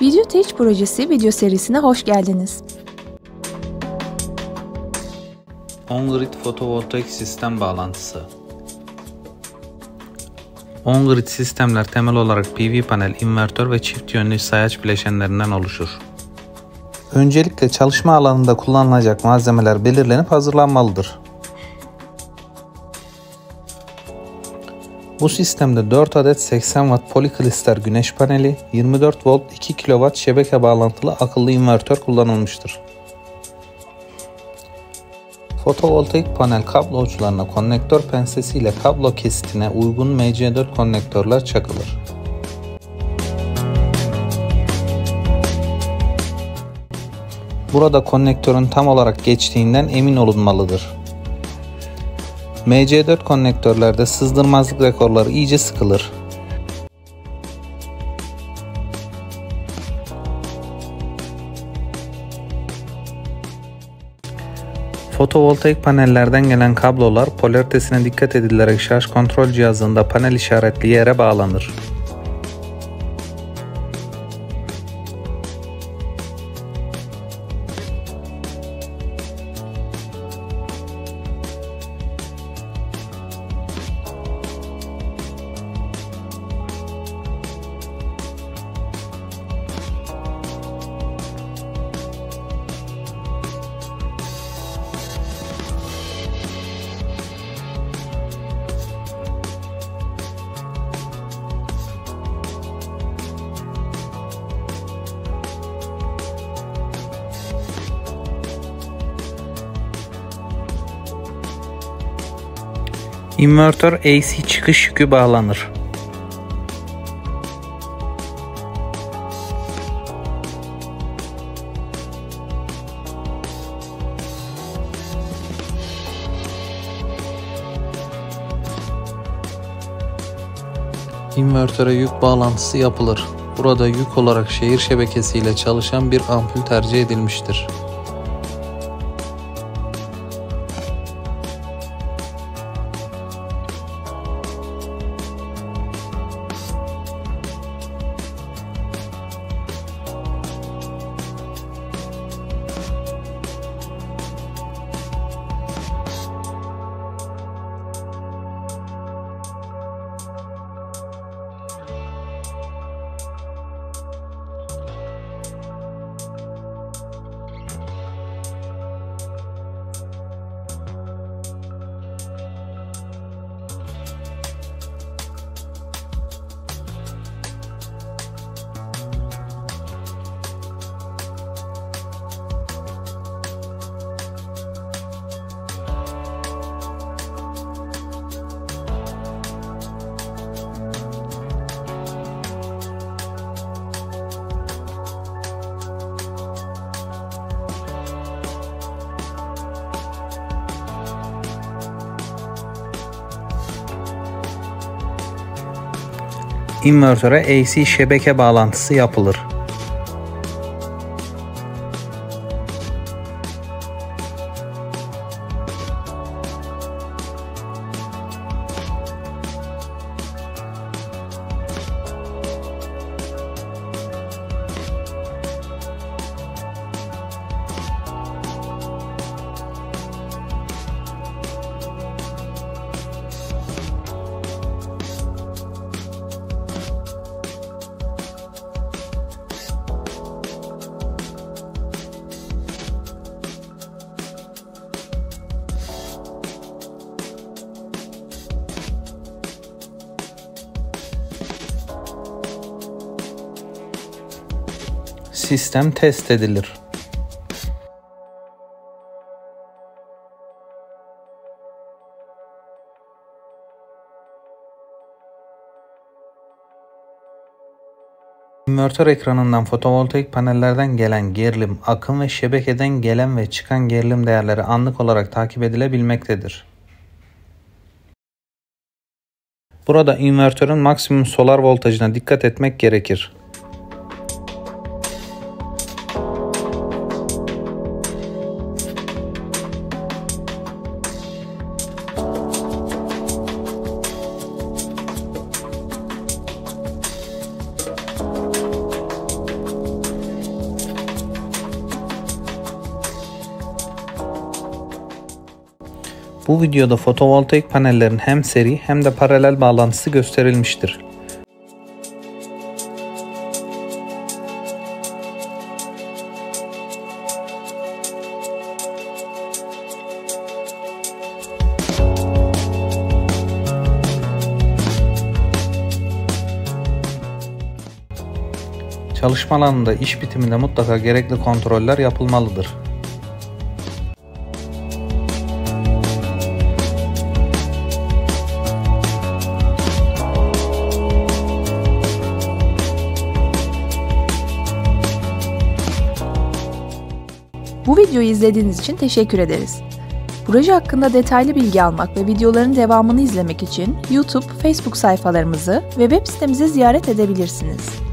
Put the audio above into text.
Video Teach projesi video serisine hoş geldiniz. On-grid fotovoltaik sistem bağlantısı. On-grid sistemler temel olarak PV panel, invertör ve çift yönlü sayaç bileşenlerinden oluşur. Öncelikle çalışma alanında kullanılacak malzemeler belirlenip hazırlanmalıdır. Bu sistemde 4 adet 80 watt polikrister güneş paneli, 24 volt 2 kW şebeke bağlantılı akıllı invertör kullanılmıştır. Fotovoltaik panel kablo uçlarına konnektör pensesi ile kablo kesitine uygun MC4 konnektörler çakılır. Burada konnektörün tam olarak geçtiğinden emin olunmalıdır. MC4 konnektörlerde sızdırmazlık rekorları iyice sıkılır. Fotovoltaik panellerden gelen kablolar polaritesine dikkat edilerek şarj kontrol cihazında panel işaretli yere bağlanır. Invertör AC çıkış yükü bağlanır. Invertöre yük bağlantısı yapılır. Burada yük olarak şehir şebekesiyle çalışan bir ampul tercih edilmiştir. İnvertöre AC şebeke bağlantısı yapılır. Sistem test edilir. İnvertör ekranından fotovoltaik panellerden gelen gerilim, akım ve şebekeden gelen ve çıkan gerilim değerleri anlık olarak takip edilebilmektedir. Burada invertörün maksimum solar voltajına dikkat etmek gerekir. Bu videoda fotovoltaik panellerin hem seri hem de paralel bağlantısı gösterilmiştir. Çalışma alanında iş bitiminde mutlaka gerekli kontroller yapılmalıdır. Bu videoyu izlediğiniz için teşekkür ederiz. Proje hakkında detaylı bilgi almak ve videoların devamını izlemek için YouTube, Facebook sayfalarımızı ve web sitemizi ziyaret edebilirsiniz.